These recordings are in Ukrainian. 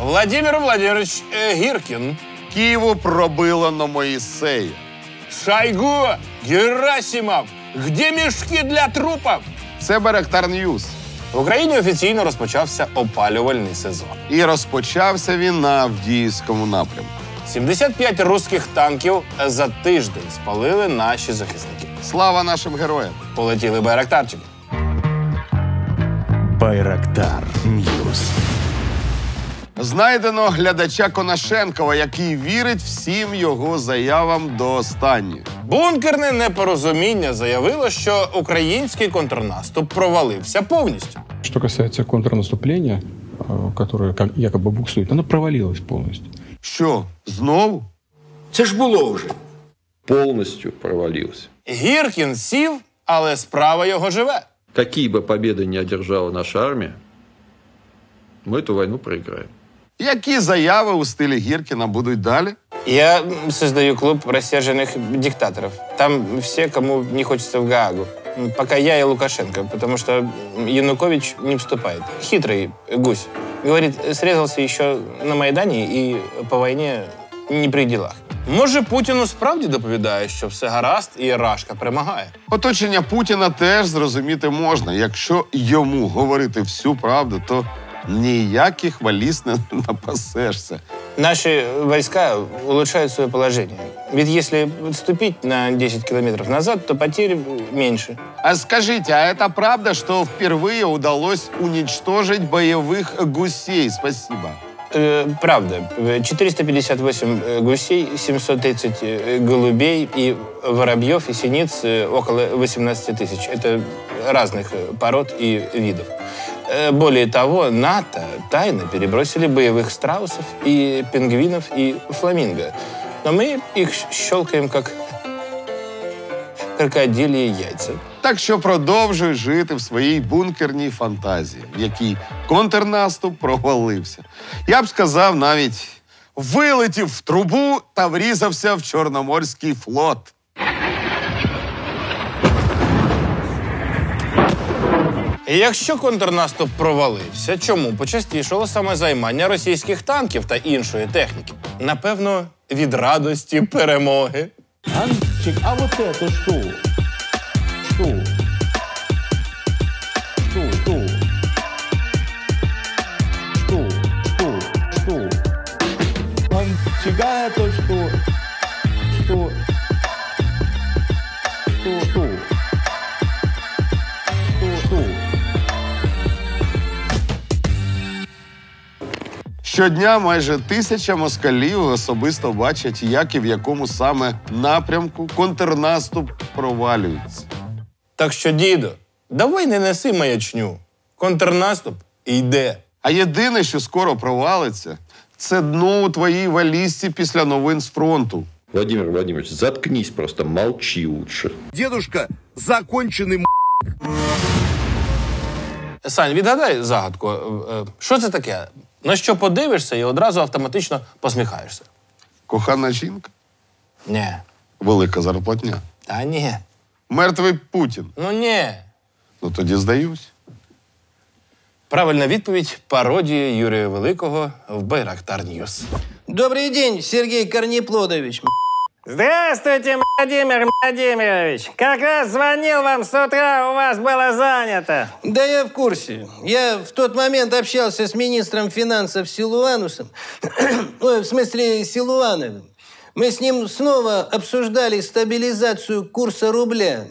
Владимир Владимирович э, Гиркин. Ківу пробило на Моїсея. Шойгу, Герасимов. Где мішки для трупів? Це Байрактар News. В Україні офіційно розпочався опалювальний сезон. І розпочався він на Авдіївському напрямку. 75 русських танків за тиждень спалили наші захисники. Слава нашим героям! Полетіли байрактарчики. Байрактар News Знайдено глядача Конашенкова, який вірить всім його заявам до останньої. Бункерне непорозуміння заявило, що український контрнаступ провалився повністю. Что касается контрнаступления, э, которое как якобы буксует, оно провалилось полностью. Що, знову? Це ж було вже. полностью провалился. Гіркін сів, але справа його живе. Какие бы победы не одержала наша армия, мы эту войну проиграем. Які заяви у стилі Гіркіна будуть далі? Я создаю клуб рассерженных диктаторов. Там все, кому не хочется в Гаагу. М, Пока я и Лукашенко, потому что м, Янукович не вступает. Хитрый гусь. Говорит, срезался еще на Майдані і по війні не при ділах. Може, Путіну справді доповідає, що все гаразд і Рашка перемагає. Оточення Путіна теж зрозуміти можна. Якщо йому говорити всю правду, то ніяких валіз не напасешся. Наши войска улучшают свое положение. Ведь если отступить на 10 километров назад, то потерь меньше. А скажите, а это правда, что впервые удалось уничтожить боевых гусей? Спасибо. Э, правда. Э, 458 э, гусей, 730 э, голубей и воробьев и синиц около 18 тысяч. Это разных пород и видов. Э, Более того, НАТО тайно перебросили боевых страусов и пингвинов и фламинго. Но мы их щелкаем как крокодильи яйца. Так що продовжуй жити в своїй бункерній фантазії, в якій контрнаступ провалився. Я б сказав, навіть вилетів в трубу та врізався в Чорноморський флот. І Якщо контрнаступ провалився, чому почастішало саме займання російських танків та іншої техніки? Напевно, від радості перемоги. Анчик, а вот это что? Что? Что? Что? Что? Что? Что? А это Щодня майже тисяча москалів особисто бачать, як і в якому саме напрямку контрнаступ провалюється. Так що, дідо, давай не неси маячню. Контрнаступ йде. А єдине, що скоро провалиться, це дно у твоїй валізці після новин з фронту. Владимир Владимирович, заткнись просто, молчи лучше. Дедушка законченный м***. Сань, відгадай загадку. Е, е, Що це таке? На що подивишся і одразу автоматично посміхаєшся? Кохана жінка, Ні. велика зарплатня. Та ні. Мертвий Путін. Ну ні. Ну тоді здаюсь. Правильна відповідь пародія Юрія Великого в Байрактар News. Добрый день, Сергей Корнеплодович. Здравствуйте, Владимир Владимирович. Как раз звонил вам с утра, у вас было занято. Да я в курсе. Я в тот момент общался с министром финансов Силуанусом. Ой, в смысле, Силуановым. Мы с ним снова обсуждали стабилизацию курса рубля.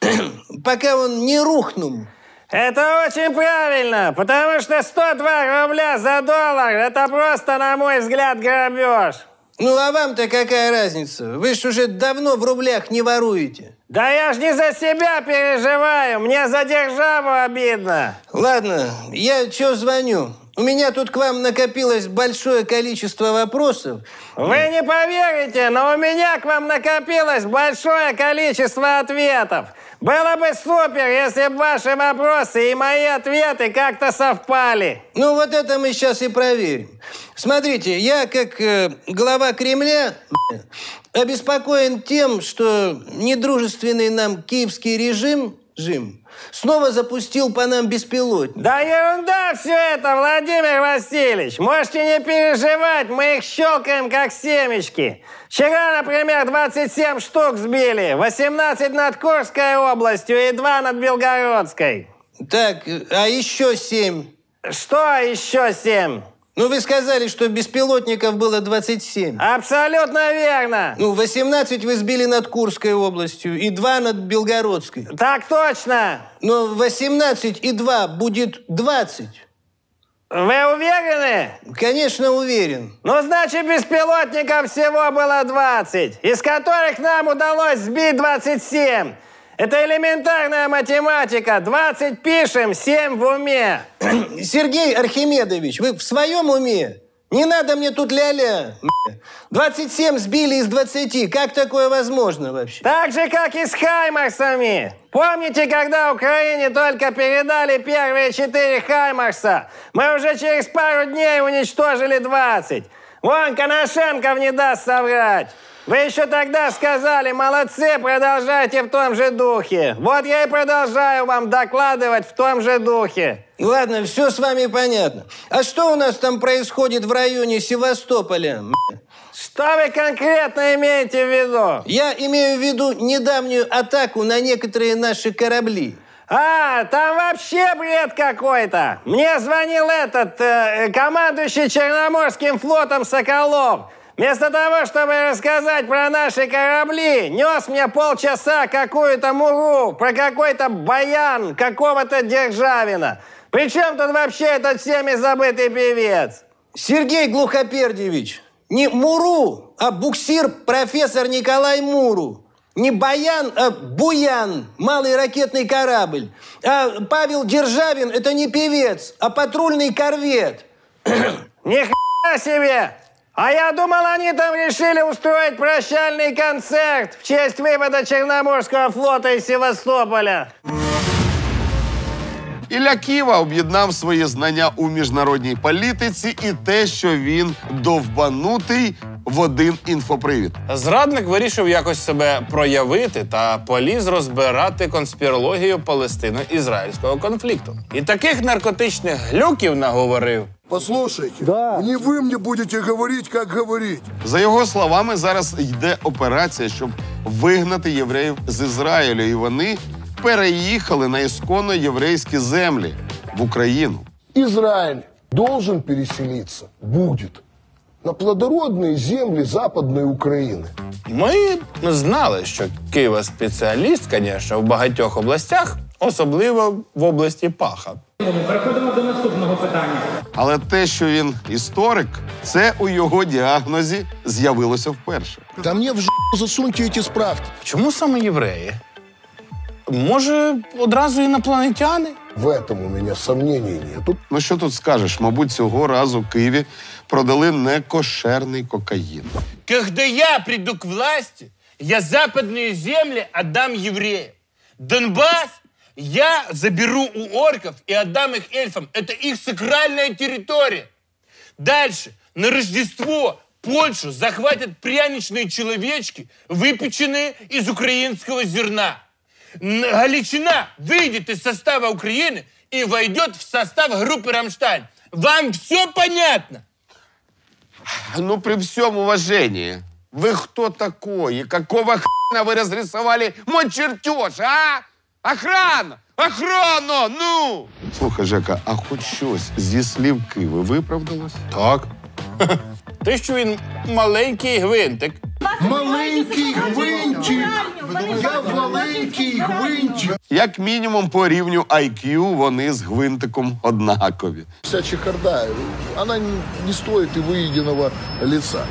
Пока он не рухнул. Это очень правильно, потому что 102 рубля за доллар – это просто, на мой взгляд, грабеж. Ну, а вам-то какая разница? Вы ж уже давно в рублях не воруете. Да я ж не за себя переживаю, мне за державу обидно. Ладно, я чё звоню? У меня тут к вам накопилось большое количество вопросов. Вы не поверите, но у меня к вам накопилось большое количество ответов. Было бы супер, если бы ваши вопросы и мои ответы как-то совпали. Ну, вот это мы сейчас и проверим. Смотрите, я как э, глава Кремля обеспокоен тем, что недружественный нам киевский режим Жим, снова запустил по нам беспилотник. Да ерунда все это, Владимир Васильевич. Можете не переживать, мы их щелкаем как семечки. Вчера, например, 27 штук сбили. 18 над Курской областью и 2 над Белгородской. Так, а еще семь. Что еще 7? Ну, вы сказали, что беспилотников было 27. Абсолютно верно. Ну, 18 вы сбили над Курской областью и 2 над Белгородской. Так точно. Но 18 и 2 будет 20. Вы уверены? Конечно, уверен. Ну, значит, беспилотников всего было 20, из которых нам удалось сбить 27. Это элементарная математика. 20 пишем, 7 в уме. Сергей Архимедович, вы в своем уме? Не надо мне тут ля-ля. м***. 27 сбили из 20. Как такое возможно вообще? Так же, как и с Хаймарсами. Помните, когда Украине только передали первые четыре Хаймарса? Мы уже через пару дней уничтожили 20. Вон, Коношенков не даст соврать. Вы еще тогда сказали, молодцы, продолжайте в том же духе. Вот я и продолжаю вам докладывать в том же духе. Ладно, все с вами понятно. А что у нас там происходит в районе Севастополя? Что вы конкретно имеете в виду? Я имею в виду недавнюю атаку на некоторые наши корабли. А, там вообще бред какой-то. Мне звонил этот, э, командующий Черноморским флотом Соколов. Вместо того, чтобы рассказать про наши корабли, нес мне полчаса какую-то муру про какой-то баян какого-то Державина. Причем тут вообще этот всеми забытый певец? Сергей Глухопердьевич, не Муру, а буксир профессор Николай Муру. Не Баян, а Буян, малый ракетный корабль. А Павел Державин – это не певец, а патрульный корвет. Ни себе! А я думал, они там решили устроить прощальный концерт в честь вывода Черноморского флота из Севастополя. Ілля Ківа об'єднав свої знання у міжнародній політиці і те, що він довбанутий в один інфопривід. Зрадник вирішив якось себе проявити та поліз розбирати конспірологію палестино-ізраїльського конфлікту. І таких наркотичних глюків наговорив. Послушайте, не вы мне будете говорить, как говорить. За його словами, зараз йде операція, щоб вигнати євреїв з Ізраїлю, і вони переїхали на ісконно єврейські землі в Україну. Израиль должен переселиться, будет, на плодородные земли Западной Украины. Ми знали, що Києва спеціаліст, звісно, в багатьох областях, особливо в області Паха. Переходимо до наступного питання. Але те, що він історик, це у його діагнозі з'явилося вперше. Да мне в жопу засуньте эти справки. Чому саме євреї? Може, одразу інопланетяни? В этом у меня сомнений нету. Ну що тут скажеш? Мабуть, цього разу в Києві продали некошерний кокаїн. Когда я приду к власти, я западные земли отдам евреям. Донбасс Я заберу у орков и отдам их эльфам. Это их сакральная территория. Дальше. На Рождество Польшу захватят пряничные человечки, выпеченные из украинского зерна. Галичина выйдет из состава Украины и войдет в состав группы «Рамштайн». Вам все понятно? Ну, при всем уважении, вы кто такой? И какого хрена вы разрисовали мой чертеж, а? Охрана! Охрана! Ну! Слухай, Жека, а хоч щось зі слів Киви виправдалось? Так. Те, що він маленький гвинтик. Маленький гвинтик. Я маленький гвинтик. Як мінімум по рівню IQ вони з гвинтиком однакові. Вся чехарда, она не- стоит и выеденного лица.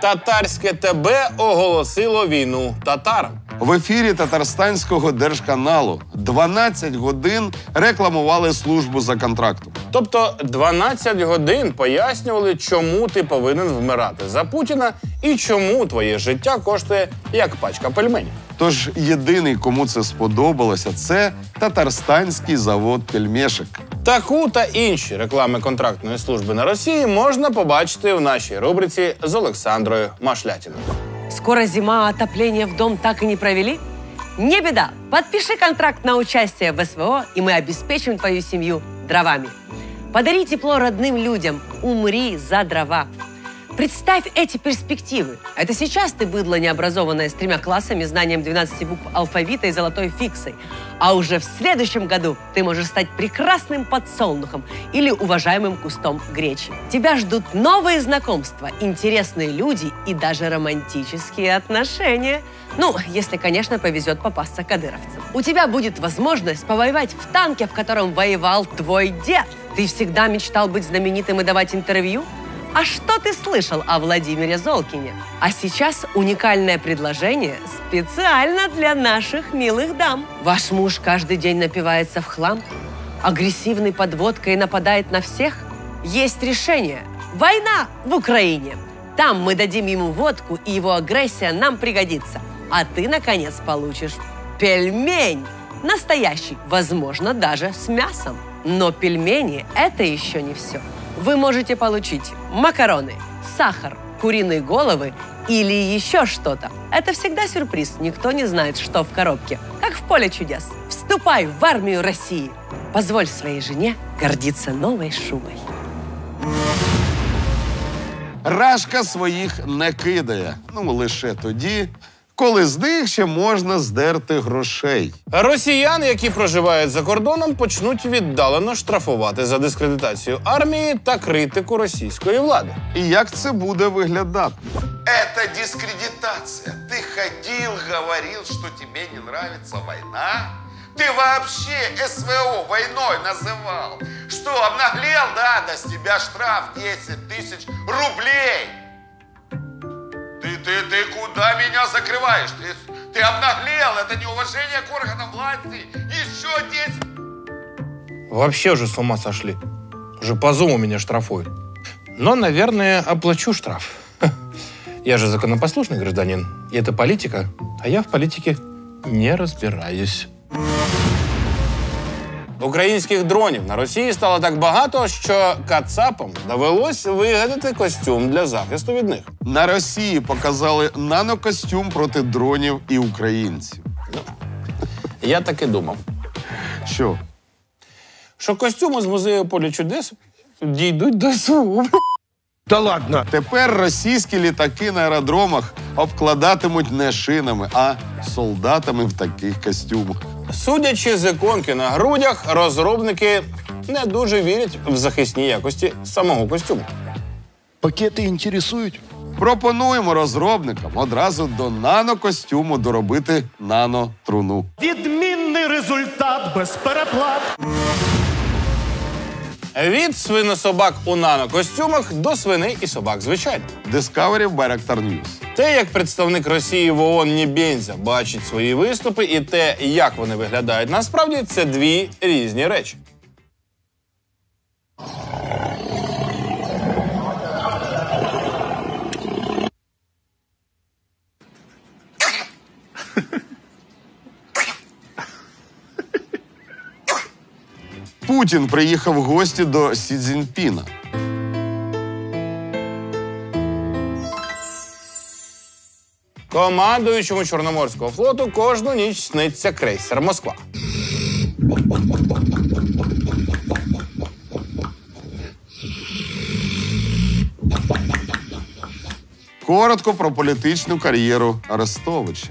Татарське ТБ оголосило війну татарам. В ефірі татарстанського держканалу 12 годин рекламували службу за контрактом. Тобто 12 годин пояснювали, чому ти повинен вмирати за Путіна і чому твоє життя коштує як пачка пельменів. Тож єдиний, кому це сподобалося, це татарстанський завод пельмешек. Таку та інші реклами контрактної служби на Росії можна побачити в нашій рубриці з Олександрою Машлятіною. Скоро зима, а отопление в дом так и не провели? Не беда. Подпиши контракт на участие в СВО, и мы обеспечим твою семью дровами. Подари тепло родным людям. Умри за дрова. Представь эти перспективы. Это сейчас ты быдло необразованное с тремя классами, знанием 12 букв алфавита и золотой фиксой. А уже в следующем году ты можешь стать прекрасным подсолнухом или уважаемым кустом гречи. Тебя ждут новые знакомства, интересные люди и даже романтические отношения. Ну, если, конечно, повезет попасться кадыровцам. У тебя будет возможность повоевать в танке, в котором воевал твой дед. Ты всегда мечтал быть знаменитым и давать интервью? А что ты слышал о Владимире Золкине? А сейчас уникальное предложение специально для наших милых дам. Ваш муж каждый день напивается в хлам, агрессивный подводкой нападает на всех. Есть решение. Война в Украине. Там мы дадим ему водку, и его агрессия нам пригодится. А ты, наконец, получишь пельмень. Настоящий, возможно, даже с мясом. Но пельмени – это еще не все вы можете получить макароны, сахар, куриные головы или еще что-то. Это всегда сюрприз. Никто не знает, что в коробке. Как в поле чудес. Вступай в армию России. Позволь своей жене гордиться новой шубой. Рашка своїх не кидає. Ну, лише тоді, коли з них ще можна здерти грошей. Росіян, які проживають за кордоном, почнуть віддалено штрафувати за дискредитацію армії та критику російської влади. І як це буде виглядати? Это дискредитация. Ты ходил, говорил, что тебе не нравится война. Ты вообще СВО войной называл. Что, обнаглел, да? Да с тебя штраф 10 тысяч рублей. Ты, ты, ты куда меня закрываешь? Ты, ты обнаглел. Это неуважение к органам власти. Еще 10 Вообще уже с ума сошли. Уже по зуму меня штрафуют. Но, наверное, оплачу штраф. Я же законопослушный гражданин. И это политика. А я в политике не разбираюсь. Українських дронів на Росії стало так багато, що кацапам довелось вигадати костюм для захисту від них. На Росії показали нанокостюм проти дронів і українців. Я так і думав. Що? Що костюми з музею поля чудес дійдуть до СВО. Та ладно. Тепер російські літаки на аеродромах обкладатимуть не шинами, а солдатами в таких костюмах. Судячи з іконки на грудях, розробники не дуже вірять в захисні якості самого костюму. Пакети інтересують? Пропонуємо розробникам одразу до нанокостюму доробити нанотруну. Відмінний результат без переплат. Від свинособак у нанокостюмах до свиней і собак, звичайно. Discovery Bayraktar News. Те, як представник Росії в ООН Нібензя бачить свої виступи, і те, як вони виглядають насправді, це дві різні речі. Путін приїхав в гості до Сі Цзіньпіна. Командуючому Чорноморського флоту кожну ніч сниться крейсер Москва. Коротко про політичну кар'єру Арестовича.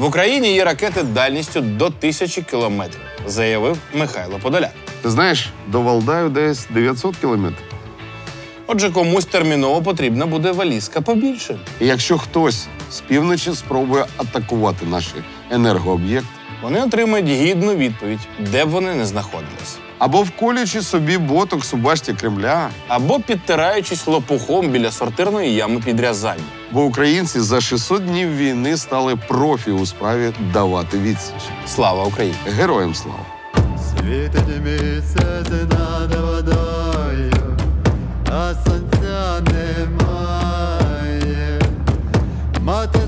В Україні є ракети дальністю до тисячі кілометрів, заявив Михайло Подоляк. Ти знаєш, до Валдаю десь 900 кілометрів. Отже, комусь терміново потрібна буде валізка побільше. І якщо хтось з півночі спробує атакувати наші енергооб'єкти, Вони отримають гідну відповідь, де б вони не знаходились. Або вколюючи собі ботокс у башті Кремля, Або підтираючись лопухом біля сортирної ями під Рязанью. бо українці за 600 днів війни стали профі у справі давати відсіч. Слава Україні! Героям слава! Світить місяць над водою, а сонця немає. Мати